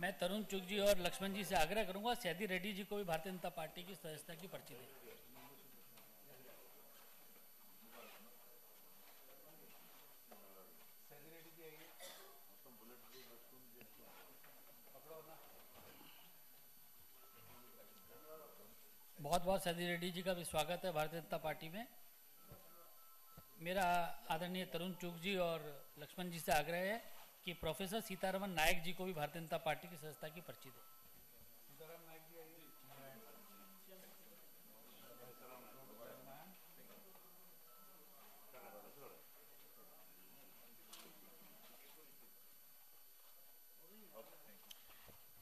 मैं तरुण चुग जी और लक्ष्मण जी से आग्रह करूँगा, सैदी रेड्डी जी को भी भारतीय जनता पार्टी की सदस्यता की पर्ची दें। बहुत बहुत सदी रेड्डी जी का भी स्वागत है भारतीय जनता पार्टी में। मेरा आदरणीय तरुण चुग जी और लक्ष्मण जी से आग्रह है कि प्रोफेसर सीतारमन नायक जी को भी भारतीय जनता पार्टी की सदस्यता की पर्ची दें।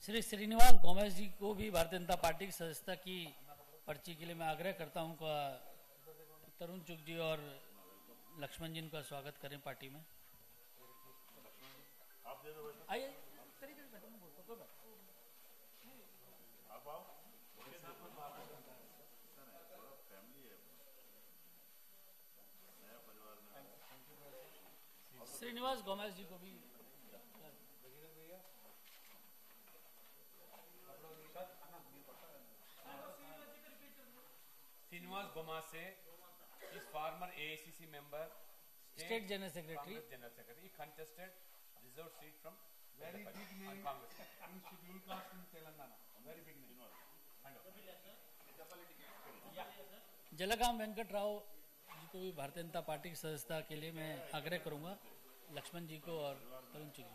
श्री श्रीनिवास गोमेश जी को भी भारतीय जनता पार्टी की सदस्यता की पर्ची के लिए मैं आग्रह करता हूँ तरुण चुग जी और लक्ष्मण जी का स्वागत करें पार्टी में आइए। श्रीनिवास गोमेश जी को भी श्रीनिवास बमा से इस farmer ACC member state general secretary general secretary contested reserve seat from very big name in schedule caste in Telangana very big name Jalagam Venkat Rao ji को भी भारतीय जनता पार्टी की सदस्यता के लिए मैं आग्रह करूँगा। लक्ष्मण जी को और तरुण जी को।